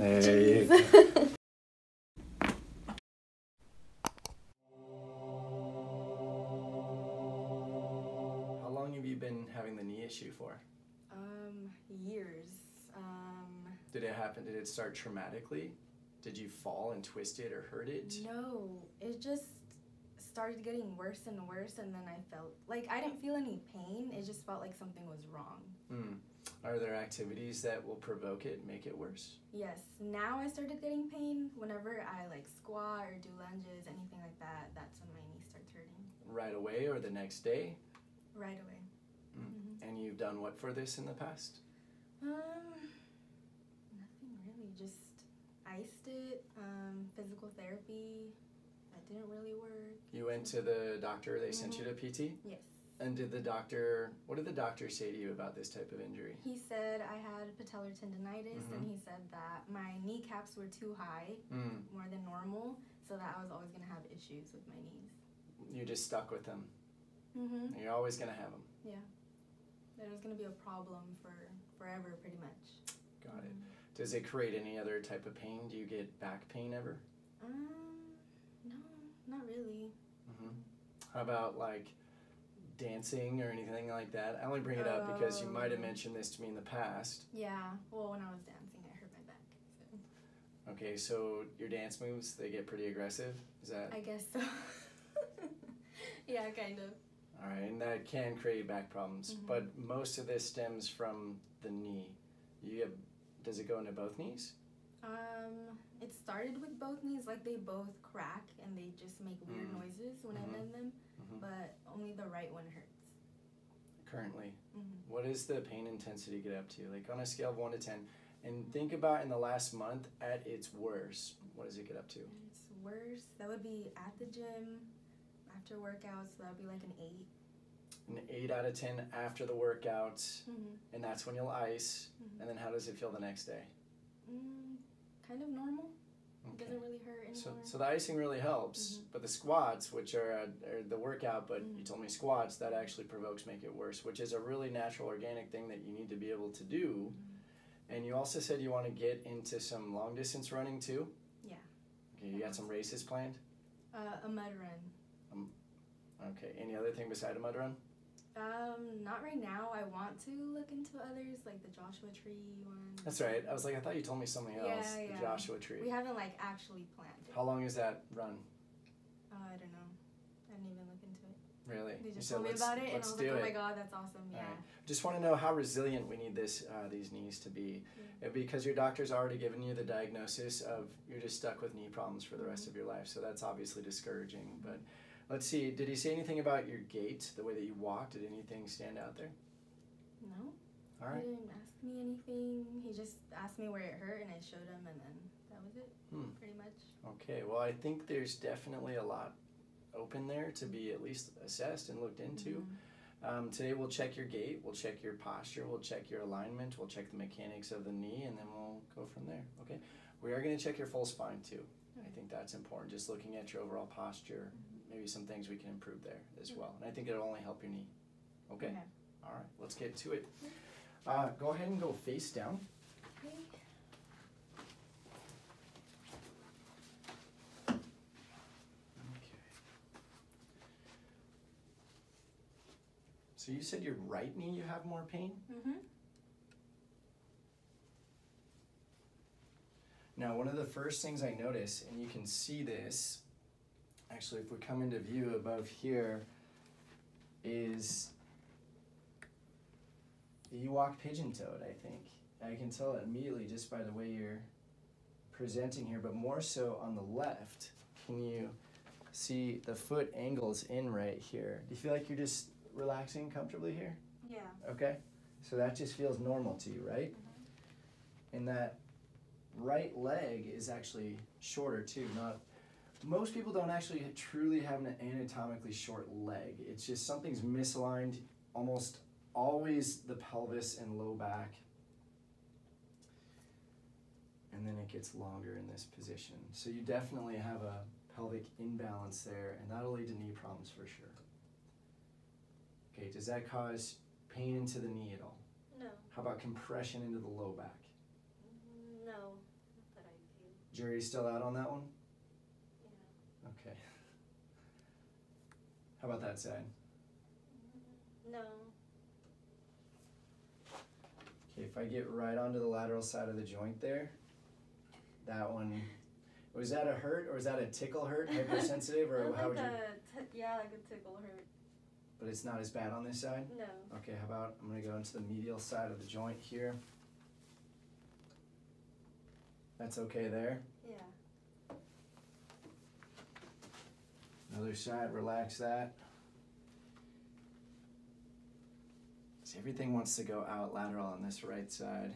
There Jeez. How long have you been having the knee issue for? um, years. Um, Did it happen? Did it start traumatically? Did you fall and twist it or hurt it? no, it just started getting worse and worse, and then I felt like I didn't feel any pain. It just felt like something was wrong. Hmm. Are there activities that will provoke it, make it worse? Yes, now I started getting pain whenever I like squat or do lunges, anything like that. That's when my knee starts hurting Right away or the next day? right away. Mm. hmm And you've done what for this in the past? Um, nothing really. Just iced it. Um, physical therapy. That didn't really work. You went to the doctor, they sent you to PT? Yes. And did the doctor, what did the doctor say to you about this type of injury? He said I had patellar tendonitis, and Mhm. he said that my kneecaps were too high, Mm. more than normal, so that I was always gonna have issues with my knees. You just stuck with them. Mm-hmm. You're always going to have them. That it was gonna be a problem for forever, pretty much. Got it. Does it create any other type of pain? Do you get back pain ever? Um, no, not really. hmm How about like dancing or anything like that? I only bring it up because you might have Um. mentioned this to me in the past. Yeah. Well, when I was dancing, I hurt my back. So Okay, so your dance moves, they get pretty aggressive. Is that I guess so. yeah, kind of. all right? And that can create back problems. Mhm. But most of this stems from the knee. You have, does it go into both knees? Um, it started with both knees, like they both crack and they just make weird Mm. noises when Mhm. I bend them, Mhm. but only the right one hurts. Currently, hmm what does the pain intensity get up to? Like on a scale of one to ten, and think about in the last month at its worst. What does it get up to? It's worse. That would be at the gym, after workouts. That would be like an 8 An eight out of ten after the workout, Mm-hmm. and that's when you'll ice. Mhm. And then how does it feel the next day? Mm, kind of normal. It doesn't really hurt anymore. So, so the icing really helps, Mhm. but the squats, which are, uh, are the workout, but you Mhm. told me squats, that actually provokes make it worse, which is a really natural, organic thing that you need to be able to do. Mhm. And you also said you want to get into some long distance running too. Yeah. Okay, you got some races planned. Uh, a mud run. Okay, any other thing beside a mud run? Um, not right now. I want to look into others, like the Joshua Tree one. That's right. I was like, I thought you told me something else. Yeah, the. Joshua Tree. We haven't like actually planned it. How long is that run? Oh, I don't know. I didn't even look into it. Really? They You just told me about it, and I was like, oh my god, that's awesome. Yeah. Alright. Just want to know how resilient we need this uh, these knees to be, Uh, because your doctor's already given you the diagnosis of you're just stuck with knee problems for the rest of your life. So that's obviously discouraging. But let's see. Did he say anything about your gait, the way that you walk? Did anything stand out there? No. All right. He didn't ask me anything. He just asked me where it hurt, and I showed him, and then that was it. Hmm. Pretty much. Okay. Well, I think there's definitely a lot open there to be at least assessed and looked into. Mhm. Um, today we'll check your gait, we'll check your posture, we'll check your alignment, we'll check the mechanics of the knee, and then we'll go from there. Okay. We are going to check your full spine too. I think that's important. Just looking at your overall posture, maybe some things we can improve there as well. And I think it'll only help your knee. Okay. Okay. All right. Let's get to it. Uh, go ahead and go face down. Okay. Okay. So you said your right knee you have more pain? Mhm. Now, one of the first things I notice, and you can see this, actually, if we come into view above here, is you walk pigeon toed, I think. I can tell it immediately just by the way you're presenting here, but more so on the left. Can you see the foot angles in right here? Do you feel like you're just relaxing comfortably here? Yeah. Okay, so that just feels normal to you, right? Mm-hmm. And that right leg is actually shorter too. Not most people don't actually truly have an anatomically short leg. It's just something's misaligned. Almost always the pelvis and low back, and then it gets longer in this position. So you definitely have a pelvic imbalance there, and that'll lead to knee problems for sure. Okay, does that cause pain into the knee at all? No. How about compression into the low back? No. Jury's still out on that one? Yeah. Okay. How about that side? No. Okay, if I get right onto the lateral side of the joint there, that one, was that a hurt or was that a tickle hurt, hypersensitive, or how would like you? a t- yeah, like a tickle hurt. But it's not as bad on this side? No. Okay, how about, I'm gonna go into the medial side of the joint here. That's okay there. Yeah. Another side, relax that. See, everything wants to go out lateral on this right side.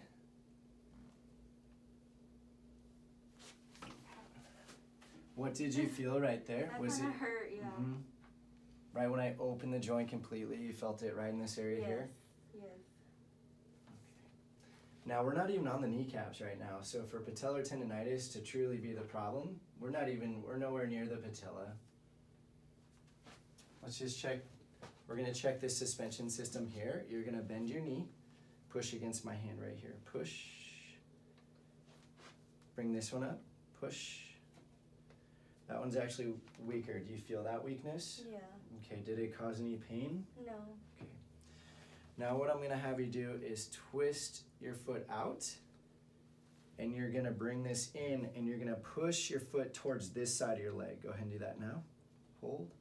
What did you feel right there? That Was it hurt. Yeah. mhm. right when I opened the joint completely? You felt it right in this area yes. here. Yes. Now we're not even on the kneecaps right now. So for patellar tendonitis to truly be the problem, we're not even we're nowhere near the patella. Let's just check. We're gonna check this suspension system here. You're gonna bend your knee, push against my hand right here. Push. Bring this one up. Push. That one's actually weaker. Do you feel that weakness? Yeah. Okay. Did it cause any pain? No. Okay. Now what I'm gonna have you do is twist your foot out and you're gonna bring this in and you're gonna push your foot towards this side of your leg. Go ahead and do that now. Hold.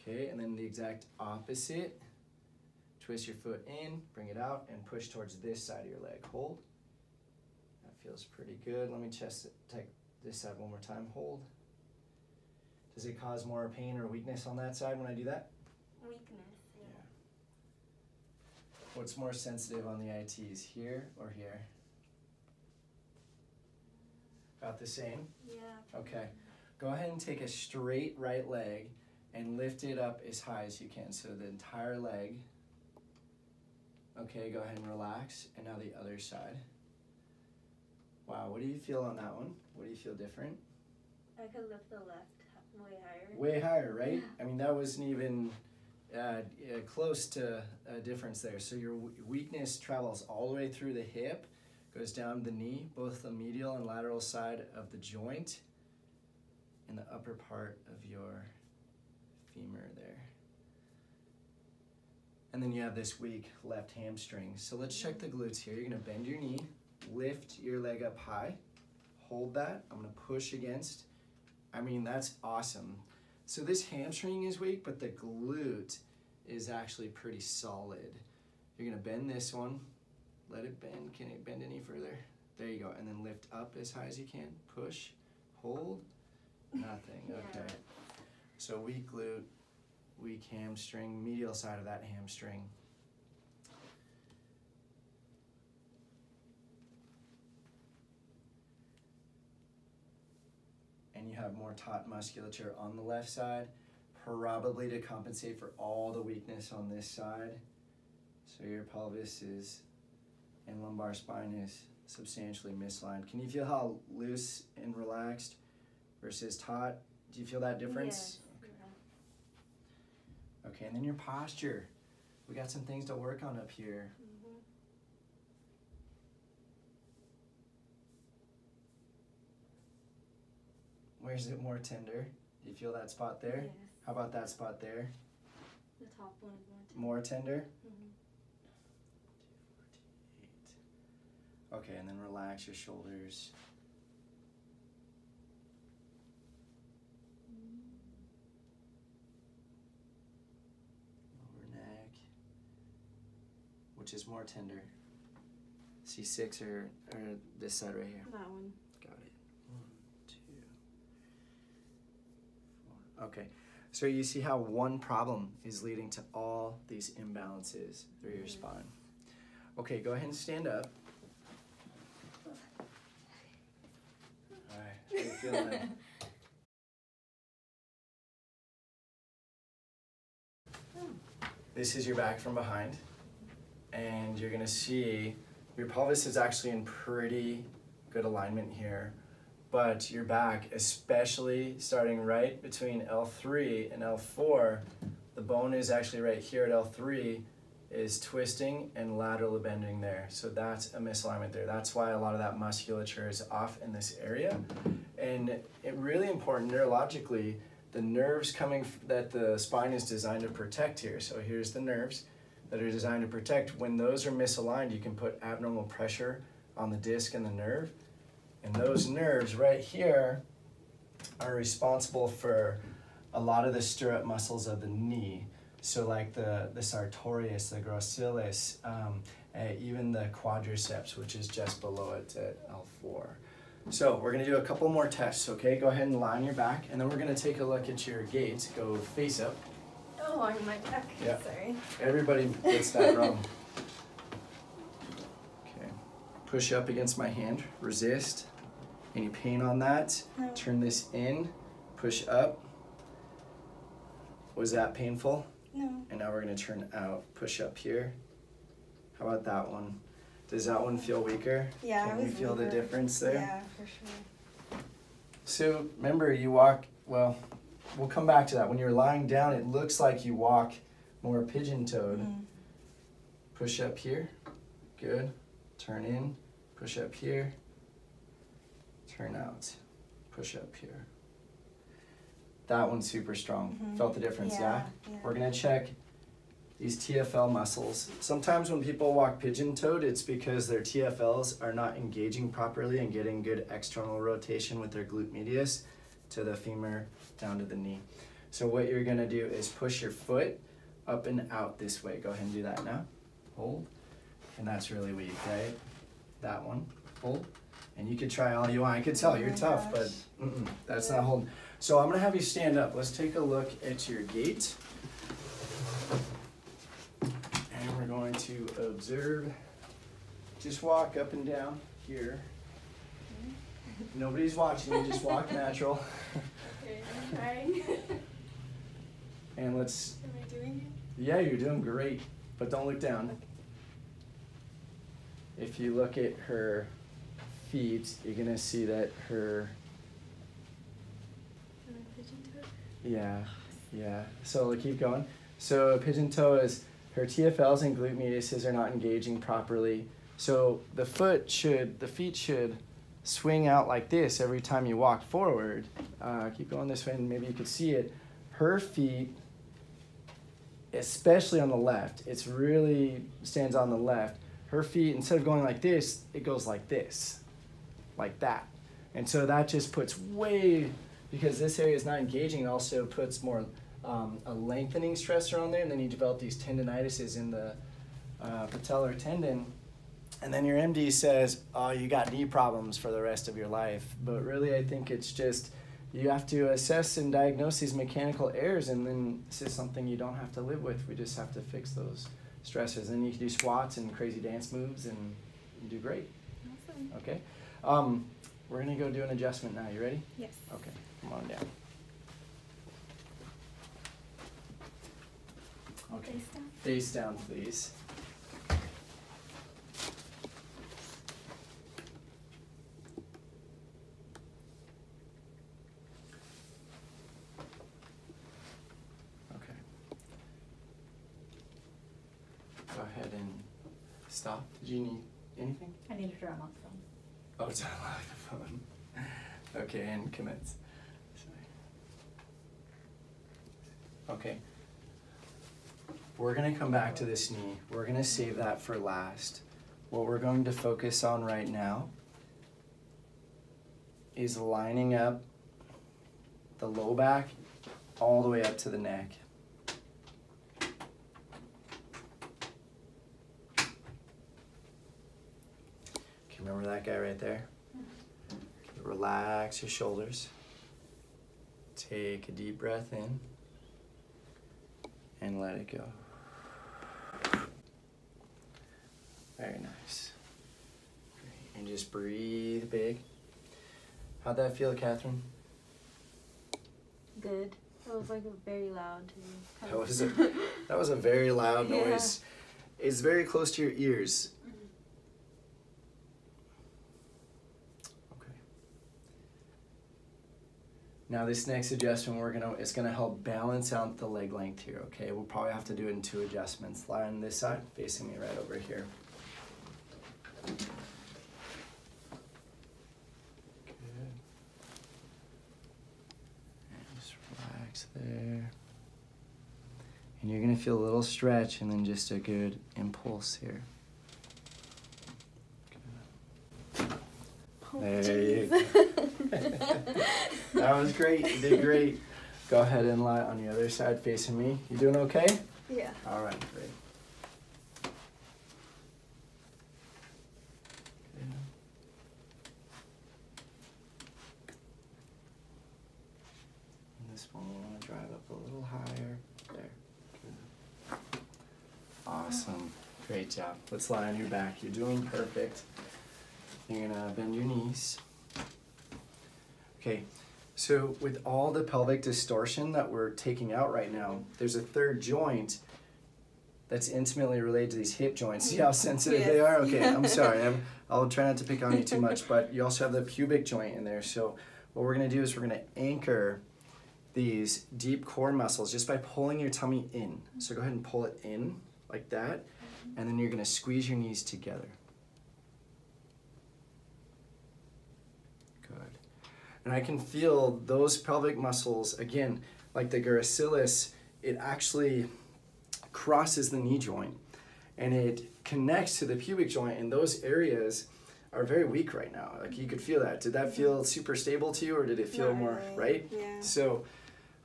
Okay, and then the exact opposite. Twist your foot in, bring it out, and push towards this side of your leg. Hold. That feels pretty good. Let me chest it, take this side one more time. Hold. Does it cause more pain or weakness on that side when I do that? Weakness. Yeah. What's more sensitive on the ITs, here or here? About the same? Yeah. Okay. Go ahead and take a straight right leg and lift it up as high as you can. So the entire leg. Okay, go ahead and relax. And now the other side. Wow, what do you feel on that one? What do you feel different? I could lift the left way higher. Way higher, right? Yeah. I mean, that wasn't even uh, close to a difference there. So your weakness travels all the way through the hip, goes down the knee, both the medial and lateral side of the joint, and the upper part of your femur there. And then you have this weak left hamstring. So let's check the glutes here. You're gonna bend your knee, lift your leg up high, hold that. I'm gonna push against. I mean, that's awesome. So this hamstring is weak, but the glute is actually pretty solid. You're gonna bend this one, let it bend. Can it bend any further? There you go. And then lift up as high as you can. Push, hold, nothing. Okay. So weak glute, weak hamstring, medial side of that hamstring. and you have more taut musculature on the left side, probably to compensate for all the weakness on this side. So your pelvis is and lumbar spine is substantially misaligned. Can you feel how loose and relaxed versus taut? Do you feel that difference? Yes. Okay, and then your posture. We got some things to work on up here. Mhm. Where's it more tender? Do you feel that spot there? Yes. How about that spot there? The top one is more. T- More tender? Mhm. Okay, and then relax your shoulders. Lower neck. Which is more tender? C6 or, or this side right here? That one. Got it. One, two, four. Okay. So you see how one problem is leading to all these imbalances through your Mhm. spine. Okay, go ahead and stand up. All right. How you feeling? This is your back from behind, and you're gonna see your pelvis is actually in pretty good alignment here, but your back, especially starting right between L3 and L4, the bone is actually right here at L3, is twisting and lateral bending there. So that's a misalignment there. That's why a lot of that musculature is off in this area. And it really important neurologically, the nerves coming that the spine is designed to protect here. So here's the nerves that are designed to protect. When those are misaligned, you can put abnormal pressure on the disc and the nerve. And those nerves right here are responsible for a lot of the stirrup muscles of the knee. So like the, the sartorius, the gracilis, um, uh, even the quadriceps, which is just below it at L4. So we're gonna do a couple more tests, okay? Go ahead and lie on your back, and then we're gonna take a look at your gait. Go face up. Oh, on my back. Yeah. Sorry. Everybody gets that wrong. Okay. Push up against my hand. Resist. Any pain on that? No. Turn this in. Push up. Was that painful? No. And now we're gonna turn out. Push up here. How about that one? Does that one feel weaker? Yeah. Can was feel the difference there? Yeah, for sure. So remember, you walk. Well, we'll come back to that. When you're lying down, it looks like you walk more pigeon-toed. Mhm. Push up here. Good. Turn in. Push up here. Turn out. Push up here. That one's super strong. Mhm. Felt the difference, yeah? yeah? We're gonna check these TFL muscles. Sometimes when people walk pigeon toed, it's because their TFLs are not engaging properly and getting good external rotation with their glute medius to the femur down to the knee. So, what you're gonna do is push your foot up and out this way. Go ahead and do that now. Hold. And that's really weak, right? That one. Hold. And you could try all you want. I could tell Oh you're tough, but mm-mm, that's Yeah. not holding. So I'm gonna have you stand up. Let's take a look at your gait. And we're going to observe. Just walk up and down here. Nobody's watching you, just walk natural. Okay, I'm trying. And let's, Am I doing it? yeah, you're doing great, but don't look down. If you look at her feet, you're gonna see that her, it? Am I pigeon toed? yeah, yeah. So keep going. So a pigeon toe is her TFLs and glute mediuses are not engaging properly. So the foot should, the feet should swing out like this every time you walk forward. Uh, keep going this way, and maybe you can see it. Her feet, especially on the left, it's really stands on the left. Her feet, instead of going like this, it goes like this, like that. And so that just puts way, because this area is not engaging, also puts more um, a lengthening stressor on there, and then you develop these tendinitises in the uh, patellar tendon. And then your MD says, oh, you got knee problems for the rest of your life. But really, I think it's just you have to assess and diagnose these mechanical errors, and then this is something you don't have to live with. We just have to fix those stressors. And you can do squats and crazy dance moves and do great. Awesome. Okay? Um, we're going to go do an adjustment now. You ready? Yes. Okay, come on down. Okay, Face down. face down, please. Okay. Go ahead and Did you need anything? I need to turn off the phone. Oh, it's on the phone. Okay, and commence. Sorry. Okay. We're gonna come back to this knee. We're gonna save that for last. What we're going to focus on right now is lining up the low back all the way up to the neck. Okay, remember that guy right there? Relax your shoulders. Take a deep breath in and let it go. Very nice. Great. And just breathe big. How'd that feel, Catherine? Good. That was like a very loud. That was a that was a very loud Yeah. noise. It's very close to your ears. Now this next adjustment we're gonna it's gonna help balance out the leg length here, okay? We'll probably have to do it in two adjustments. Lie on this side, facing me right over here. Good. And just relax there. And you're gonna feel a little stretch and then just a good impulse here. Oh, There you jeez. That was great. You did great. Go ahead and lie on the other side facing me. You doing okay? yeah. All right, great. And this one we want to drive up a little higher. There. Good. Awesome. Great job. Let's lie on your back. You're doing perfect. You're gonna bend your knees. Okay, so with all the pelvic distortion that we're taking out right now, there's a third joint that's intimately related to these hip joints. See how sensitive they are? Okay, I'm sorry. I'm, I'll try not to pick on you too much, but you also have the pubic joint in there. So what we're gonna do is we're gonna anchor these deep core muscles just by pulling your tummy in. So go ahead and pull it in like that, and then you're gonna squeeze your knees together. Good. And I can feel those pelvic muscles, again, like the gracilis, it actually crosses the knee joint and it connects to the pubic joint, and those areas are very weak right now. Like you could feel that. Did that feel mm-hmm. super stable to you, or did it feel Not more really. right? Yeah. So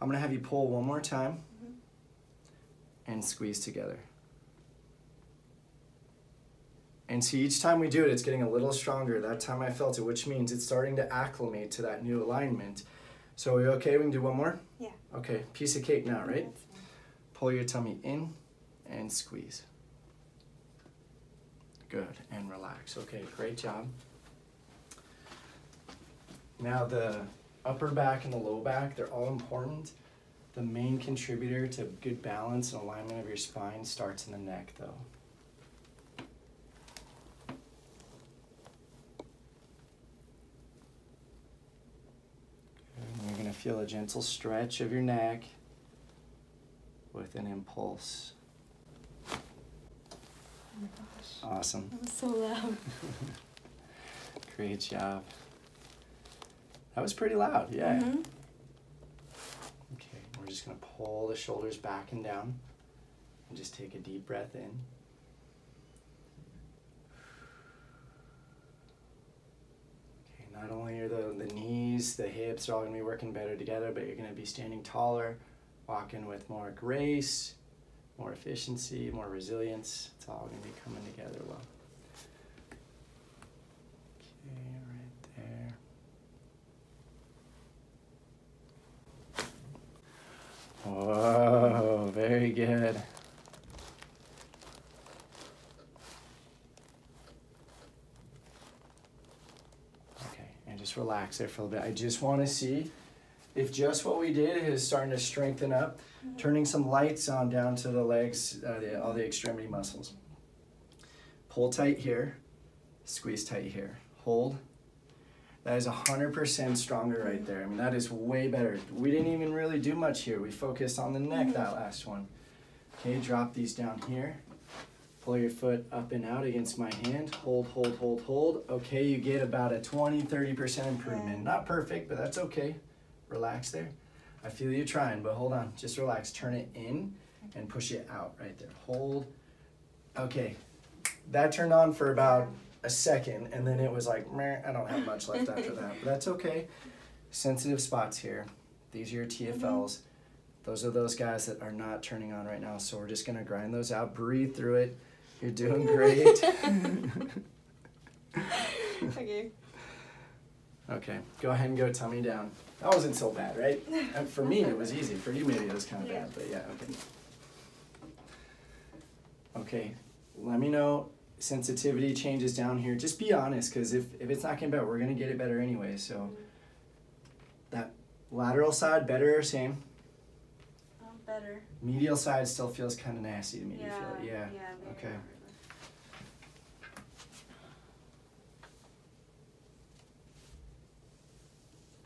I'm gonna have you pull one more time mm-hmm. and squeeze together. And see, each time we do it, it's getting a little stronger. That time I felt it, which means it's starting to acclimate to that new alignment. So are you okay? We can do one more? Yeah. Okay, piece of cake now, right? Pull your tummy in and squeeze. Good, and relax. Okay, great job. Now the upper back and the low back, they're all important. The main contributor to good balance and alignment of your spine starts in the neck though. Good, and You're gonna feel a gentle stretch of your neck with an impulse. Oh my gosh. Awesome. That was so loud. Great job. That was pretty loud, yeah. Mhm. Okay, we're just gonna pull the shoulders back and down and just take a deep breath in. Okay, not only are the, the knees, the hips are all gonna be working better together, but you're gonna be standing taller, walking with more grace, more efficiency, more resilience. It's all gonna be coming together well. Okay, right there. Whoa, very good. Okay, and just relax there for a little bit. I just want to see if just what we did is starting to strengthen up, turning some lights on down to the legs, uh, the, all the extremity muscles. Pull tight here, squeeze tight here. Hold. That is 100% stronger right there. I mean, that is way better. We didn't even really do much here. We focused on the neck that last one. Okay, drop these down here. Pull your foot up and out against my hand. Hold, hold, hold, hold. Okay, you get about a 20, 30% improvement. Not perfect, but that's okay. Relax there. I feel you trying, but hold on. Just relax. Turn it in and push it out right there. Hold. Okay, that turned on for about a second, and then it was like, I don't have much left after that. But that's okay. Sensitive spots here. These are your TFLs. Mm-hmm. Those are those guys that are not turning on right now. So we're just gonna grind those out. Breathe through it. You're doing great. okay. okay, go ahead and go tummy down. That wasn't so bad, right? And for me, it was easy. For you, maybe it was kind of Yeah. bad, but yeah, okay. Okay, let me know sensitivity changes down here. Just be honest, because if, if it's not getting better, we're gonna get it better anyway. So mm-hmm. that lateral side better or same. Oh, better. Medial side still feels kind of nasty to me. Yeah. You feel it? Yeah. Yeah. Okay. very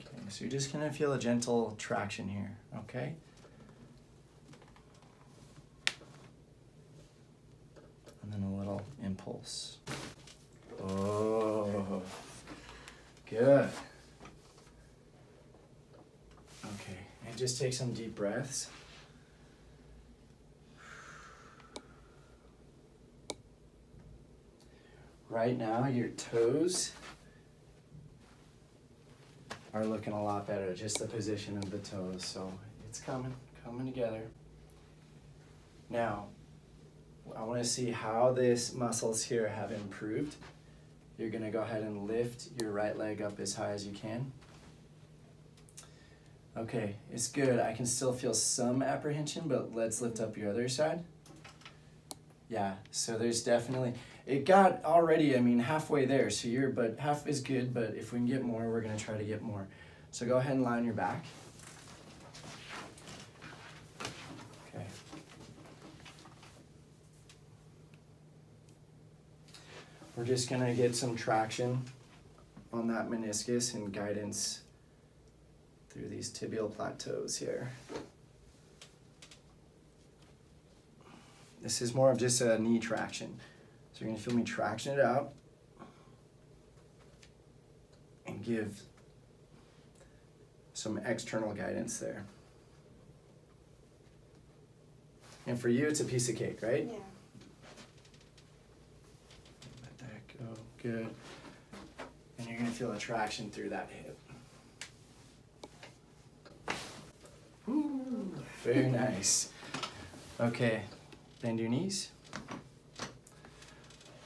Okay. So you're just gonna feel a gentle traction here, okay? And then a little impulse. Oh, good. Okay, and just take some deep breaths. Right now, your toes are looking a lot better, just the position of the toes. So it's coming, coming together. Now, I want to see how these muscles here have improved. You're to go ahead and lift your right leg up as high as you can. Okay, it's good. I can still feel some apprehension, but let's lift up your other side. Yeah, so there's definitely, it got already, I mean, halfway there. So you're, but half is good, but if we can get more, we're to try to get more. So go ahead and on your back. Okay. We're just to get some traction on that meniscus and guidance through these tibial plateaus here. This is more of just a knee traction. So you're gonna feel me traction it out and give some external guidance there. And for you, it's a piece of cake, right? Yeah. Let that go. Good. And you're gonna feel a traction through that hip. Woo, very nice. Okay, bend your knees.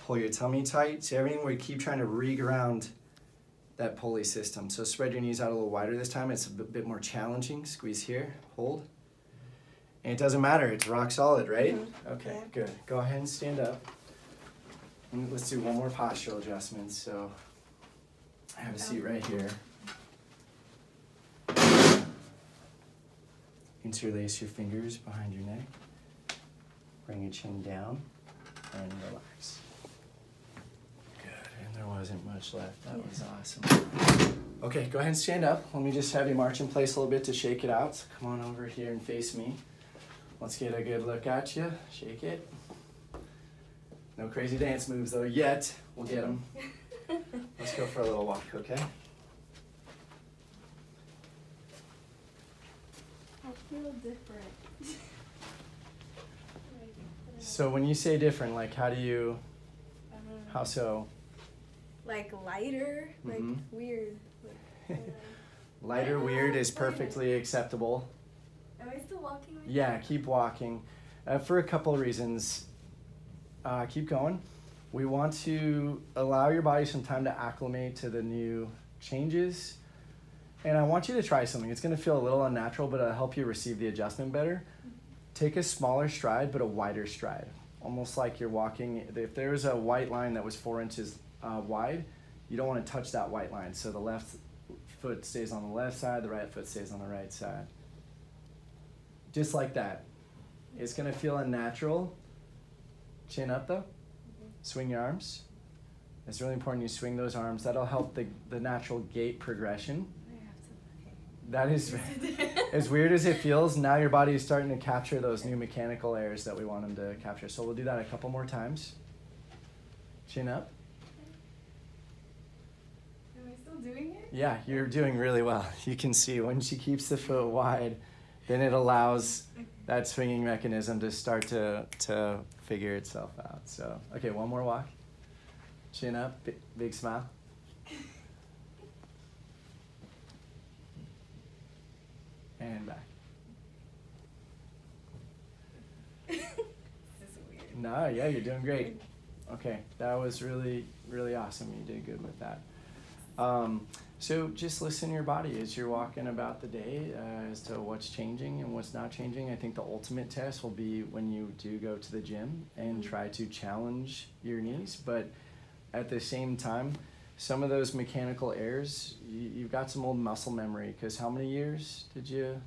Pull your tummy tight. So everything where you keep trying to re-ground that pulley system. So spread your knees out a little wider this time. It's a bit more challenging. Squeeze here, hold. And it doesn't matter, it's rock solid, right? Mhm. Okay, Yeah. good. Go ahead and stand up. And let's do one more postural adjustment. So I have a seat right here. Interlace your fingers behind your neck. Bring your chin down and relax. There wasn't much left. That was awesome. Okay, go ahead and stand up. Let me just have you march in place a little bit to shake it out. So come on over here and face me. Let's get a good look at you. Shake it. No crazy dance moves though yet. We'll get them. Let's go for a little walk, okay? I feel different. So when you say different, like how do you, how so? Like lighter, like Mhm. weird. Like, Lighter, weird is perfectly acceptable. am I still walking? Yeah, keep walking. Uh, for a couple of reasons. Uh, keep going. We want to allow your body some time to acclimate to the new changes. And I want you to try something. It's going to feel a little unnatural, but it'll help you receive the adjustment better. Take a smaller stride, but a wider stride. Almost like you're walking. If there's a white line that was four inches uh, wide, you don't want to touch that white line. So the left foot stays on the left side, the right foot stays on the right side. Just like that. It's going to feel unnatural. Chin up though. Swing your arms. It's really important you swing those arms. That'll help the, the natural gait progression. That is, as weird as it feels, now your body is starting to capture those new mechanical airs that we want them to capture. So we'll do that a couple more times. Chin up. Am I still doing it? Yeah, you're doing really well. You can see when she keeps the foot wide, then it allows that swinging mechanism to start to, to figure itself out. So, okay, one more walk. Chin up, big, big smile. And back. this. No, yeah, you're doing great. Okay, that was really, really awesome. You did good with that. Um, so just listen to your body as you're walking about the day uh, as to what's changing and what's not changing. I think the ultimate test will be when you do go to the gym and Mhm. try to challenge your knees. But at the same time, some of those mechanical errors, you, you've got some old muscle memory. Because how many years did you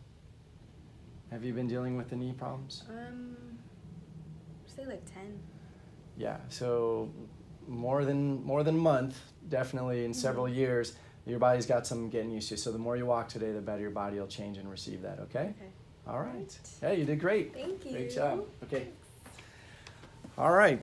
have you been dealing with the knee problems? Um, say like ten. Yeah, so more than more than a month, definitely in several Mhm. years. Your body's got some getting used to. So the more you walk today, the better your body will change and receive that. Okay. Okay. All right. Hey, you did great. Thank you. Great job. Okay. All right.